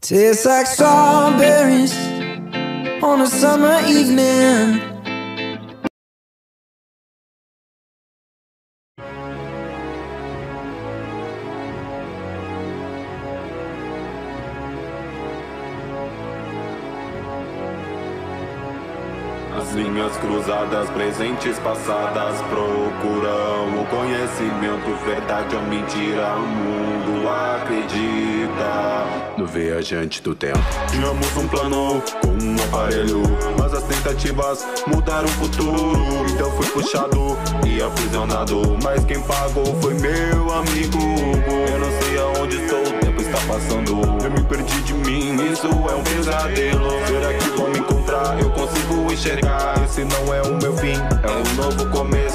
Tastes like strawberries on a summer evening. As linhas cruzadas, presentes, passadas procuram conhecimento, verdade ou mentira. O mundo acredita no viajante do tempo. Tínhamos um plano com um aparelho, mas as tentativas mudaram o futuro. Então fui puxado e aprisionado, mas quem pagou foi meu amigo Hugo. Eu não sei aonde estou, o tempo está passando. Eu me perdi de mim, isso é um pesadelo. Será que vou me encontrar? Eu consigo enxergar. Esse não é o meu fim, é um novo começo.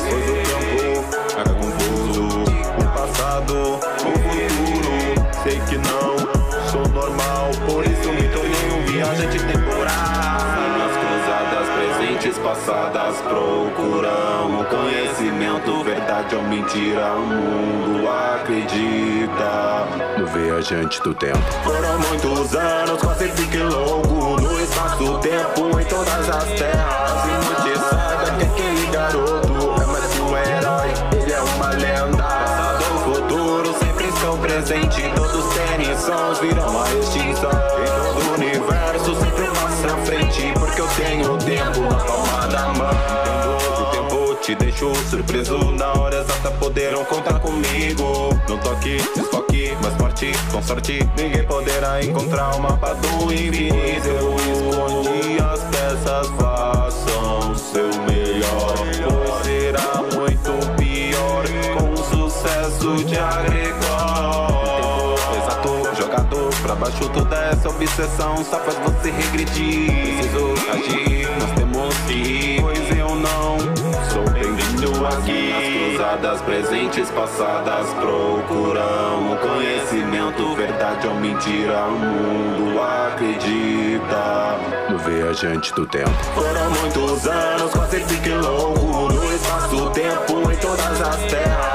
Passado, o futuro. Sei que não sou normal, por isso me tornei um viajante temporal. Linhas cruzadas, presentes, passadas procuram o conhecimento, verdade ou mentira. O mundo acredita no viajante do tempo. Foram muitos anos, quase fiquei louco no espaço-tempo em todas as terras. Presentes, todos terem sons viram a extinção. Em todo o universo sempre passa à frente, porque eu tenho o tempo na palma da mão. O tempo te deixo surpreso Na hora exata poderão contar comigo Não toque, desfoque, mais forte Com sorte, ninguém poderá encontrar o mapa do infinito Eu escondi as peças, façam seu melhor Pois será muito pior Com sucesso de agregor jogador pra baixo toda essa obsessão Só faz você regredir. Preciso agir, nós temos que ir Pois eu não sou bem-vindo aqui. As cruzadas, presentes, passadas Procuram o conhecimento Verdade ou mentira. O mundo acredita No viajante do tempo. Foram muitos anos, quase fiquei louco. No espaço-tempo, em todas as terras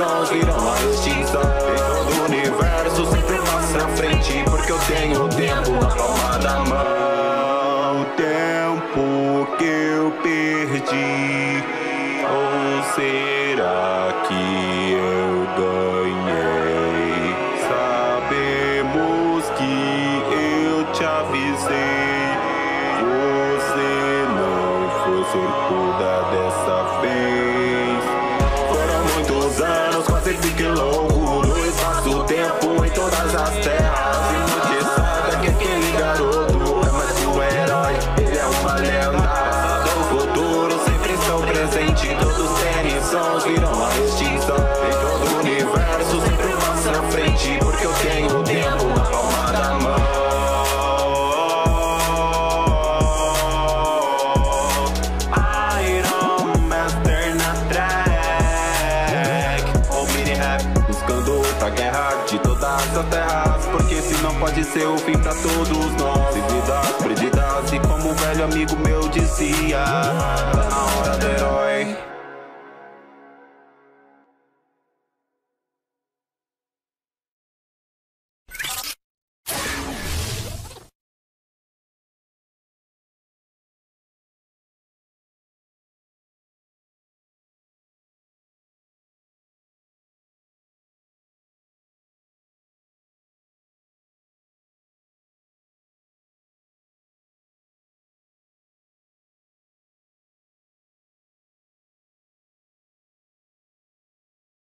sons, viram a extinção Em todo o universo, sempre passa à frente Porque eu tenho o tempo na palma da mão O tempo que eu perdi Ou será que eu ganhei? Sabemos que eu te avisei Você não foi sortuda todas as terras. E sabe que aquele garoto É mais que um herói, ele é uma lenda. Passado ou futuro, sempre estão presentes Todos terem sons, viram a extinção pode ser o fim pra todos nós. Vidas perdidas, e como o velho amigo meu dizia, tá na hora do herói.